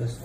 That's